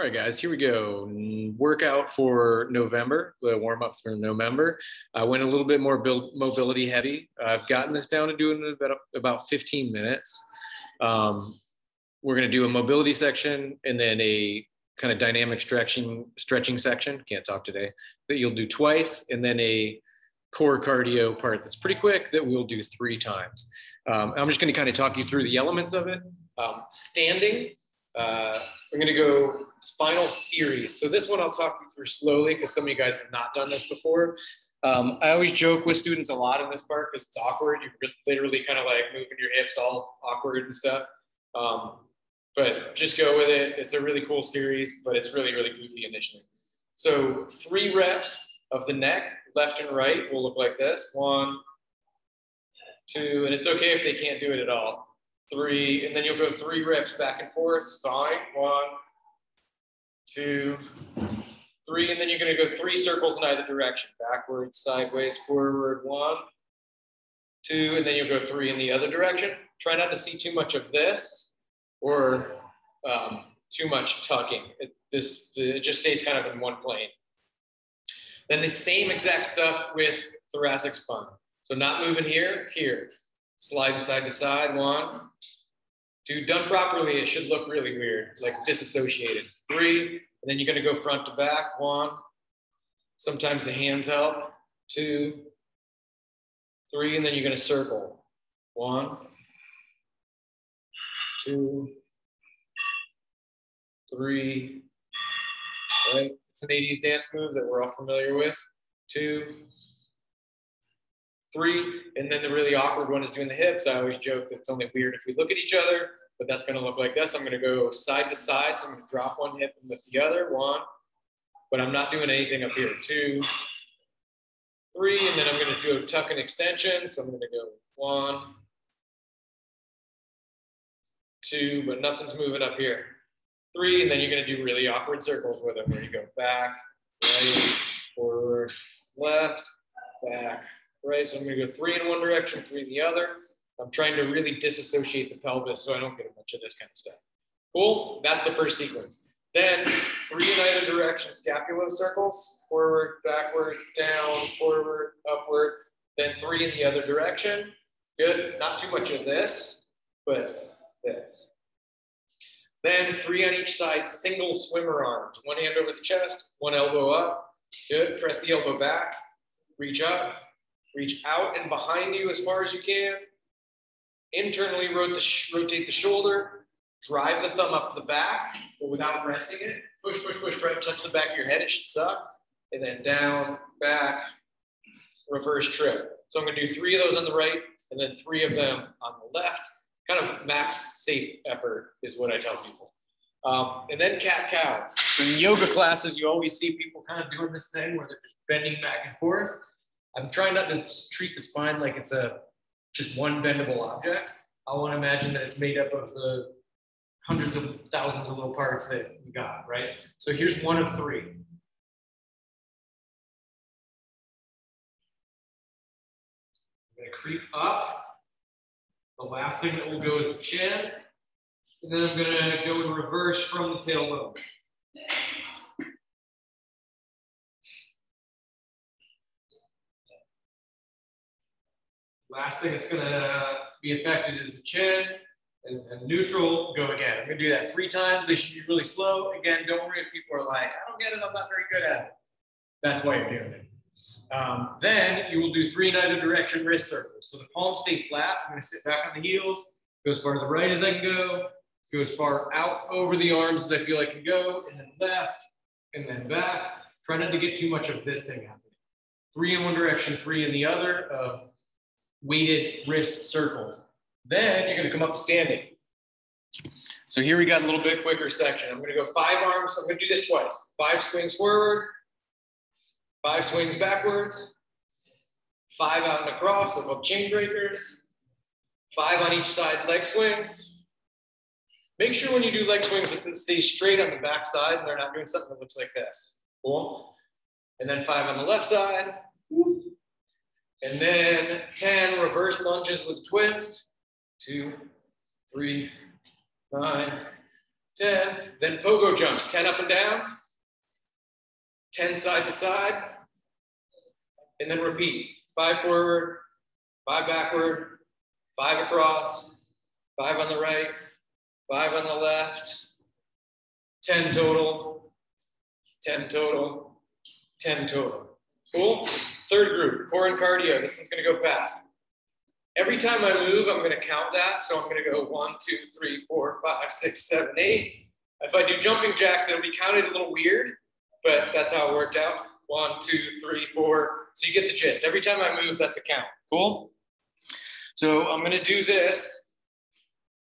All right, guys, here we go. Workout for November, the warm up for November. I went a little bit more build, mobility heavy. I've gotten this down to doing about, about 15 minutes. Um, we're going to do a mobility section and then a kind of dynamic stretching stretching section. Can't talk today. That you'll do twice, and then a core cardio part that's pretty quick that we'll do three times. Um, I'm just going to kind of talk you through the elements of it. Um, standing, uh, I'm going to go spinal series. So this one I'll talk you through slowly because some of you guys have not done this before. Um, I always joke with students a lot in this part because it's awkward. You're literally kind of like moving your hips all awkward and stuff. Um, but just go with it. It's a really cool series, but it's really, really goofy initially. So three reps of the neck, left and right, will look like this. One, two, and it's okay if they can't do it at all three, and then you'll go three reps back and forth, sawing, one, two, three, and then you're gonna go three circles in either direction, backwards, sideways, forward, one, two, and then you'll go three in the other direction. Try not to see too much of this or um, too much tucking. It, this, it just stays kind of in one plane. Then the same exact stuff with thoracic spine. So not moving here, here. Sliding side to side, one, two. Done properly, it should look really weird, like disassociated. Three, and then you're gonna go front to back, one. Sometimes the hands help, two, three, and then you're gonna circle. One, two, three, right? It's an 80s dance move that we're all familiar with. Two, three, and then the really awkward one is doing the hips. I always joke that it's only weird if we look at each other, but that's gonna look like this. I'm gonna go side to side, so I'm gonna drop one hip and lift the other, one, but I'm not doing anything up here, two, three, and then I'm gonna do a tuck and extension, so I'm gonna go one, two, but nothing's moving up here. Three, and then you're gonna do really awkward circles with them where you go back, right, forward, left, back, right? So I'm gonna go three in one direction, three in the other. I'm trying to really disassociate the pelvis so I don't get a bunch of this kind of stuff. Cool, that's the first sequence. Then three in either direction, scapular circles, forward, backward, down, forward, upward. Then three in the other direction. Good, not too much of this, but this. Then three on each side, single swimmer arms. One hand over the chest, one elbow up. Good, press the elbow back, reach up, Reach out and behind you as far as you can. Internally rotate the shoulder. Drive the thumb up the back, but without resting it. Push, push, push, try to touch the back of your head. It should suck. And then down, back, reverse trip. So I'm gonna do three of those on the right and then three of them on the left. Kind of max safe effort is what I tell people. Um, and then cat cow. In yoga classes, you always see people kind of doing this thing where they're just bending back and forth. I'm trying not to treat the spine like it's a just one bendable object. I want to imagine that it's made up of the hundreds of thousands of little parts that we got, right? So here's one of three. I'm gonna creep up. The last thing that will go is the chin. And then I'm gonna go in reverse from the tailbone. Last thing that's gonna be affected is the chin and, and, neutral, go again. I'm gonna do that three times. They should be really slow. Again, don't worry if people are like, I don't get it, I'm not very good at it. That's why you're doing it. Um, then you will do three in either direction wrist circles. So the palms stay flat. I'm gonna sit back on the heels, go as far to the right as I can go, go as far out over the arms as I feel I can go, and then left, and then back. Try not to get too much of this thing happening. Three in one direction, three in the other of weighted wrist circles. Then you're gonna come up to standing. So here we got a little bit quicker section. I'm gonna go five arms. I'm gonna do this twice. Five swings forward, five swings backwards, five out and across, they're called chain breakers, five on each side leg swings. Make sure when you do leg swings that they stay straight on the back side and they're not doing something that looks like this. Cool? And then five on the left side. Whoop. And then 10 reverse lunges with twist. Two, three, nine, 10, then pogo jumps, 10 up and down, 10 side to side, and then repeat. Five forward, five backward, five across, five on the right, five on the left, 10 total, 10 total, 10 total. Cool? Third group, core and cardio. This one's gonna go fast. Every time I move, I'm gonna count that. So I'm gonna go one, two, three, four, five, six, seven, eight. If I do jumping jacks, it'll be counted a little weird, but that's how it worked out. One, two, three, four. So you get the gist. Every time I move, that's a count. Cool? So I'm gonna do this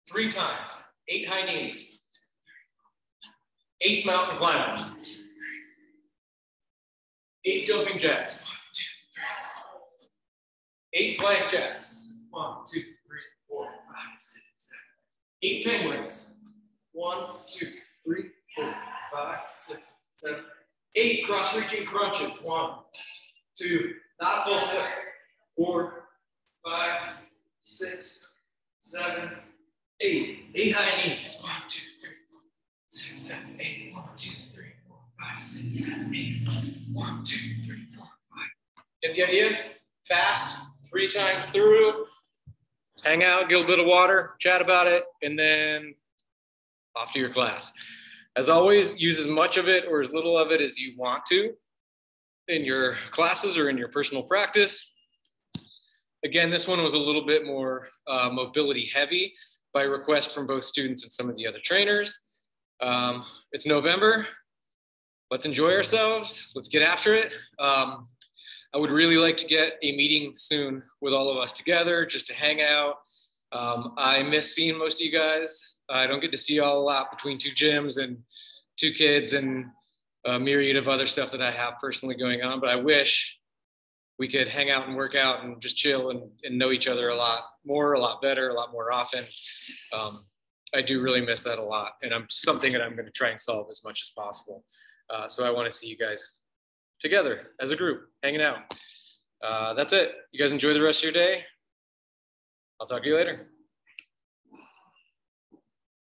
three times. Eight high knees. Eight mountain climbers. Eight jumping jacks. One, two, three, four. Eight plank jacks. One, two, three, four, five, six, seven. Eight penguins. One, two, three, four, five, six, seven, eight cross-reaching crunches. One, two, not a full step. Four, five, six, seven, eight. Eight high knees. One, two, three, four, six, seven, eight. One, two, three, five, six, seven, eight. One, two, three, four, five. Get the idea? Fast, three times through. Hang out, get a little bit of water, chat about it, and then off to your class. As always, use as much of it or as little of it as you want to in your classes or in your personal practice. Again, this one was a little bit more uh, mobility heavy by request from both students and some of the other trainers. Um, it's November. Let's enjoy ourselves. Let's get after it. Um, I would really like to get a meeting soon with all of us together just to hang out. Um, I miss seeing most of you guys. I don't get to see y'all a lot between two gyms and two kids and a myriad of other stuff that I have personally going on, but I wish we could hang out and work out and just chill and, and know each other a lot more, a lot better, a lot more often. Um, I do really miss that a lot, and I'm something that I'm going to try and solve as much as possible. Uh, so I want to see you guys together as a group, hanging out. Uh, that's it. You guys enjoy the rest of your day. I'll talk to you later.